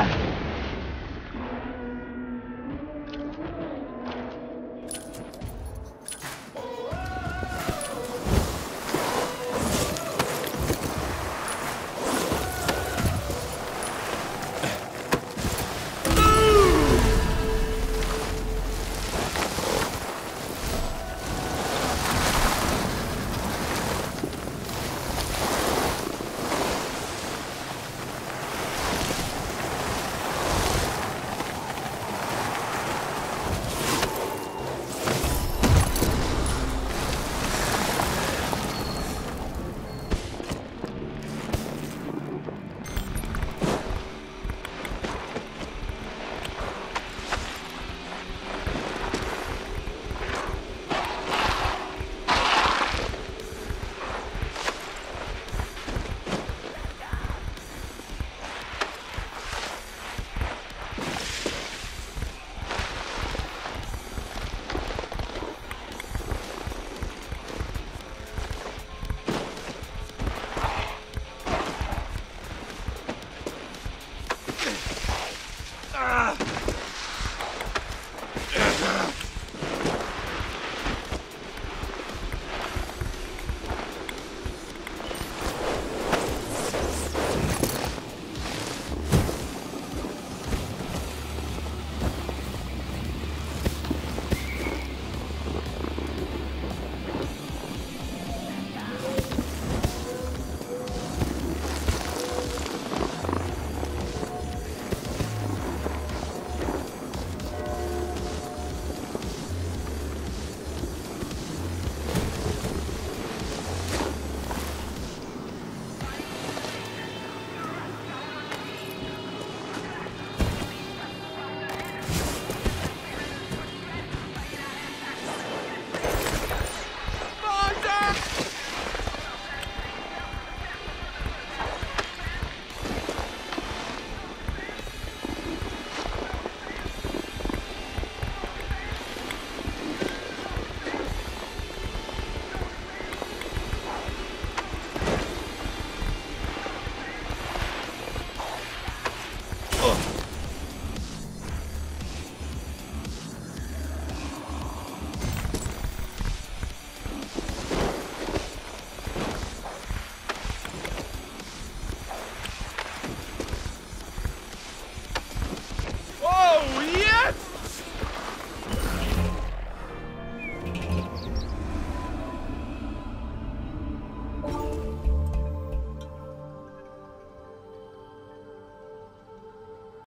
nada.